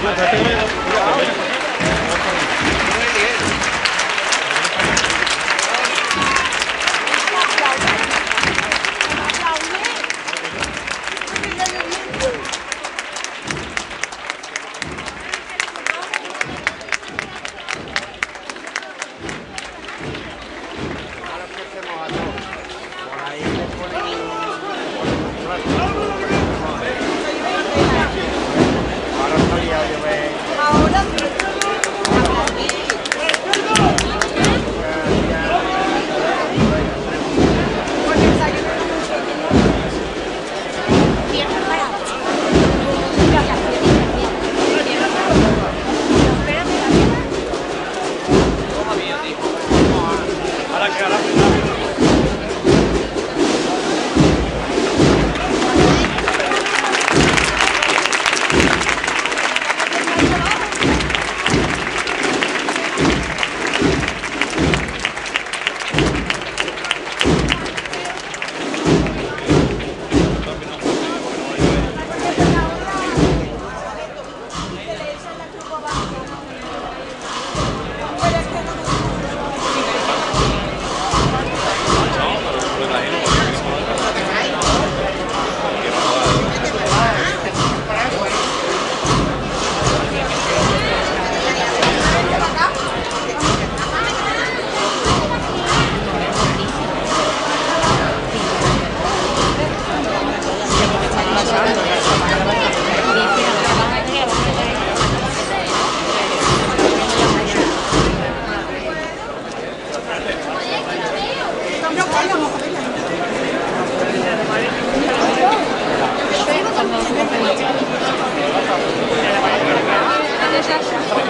Gracias. 願い。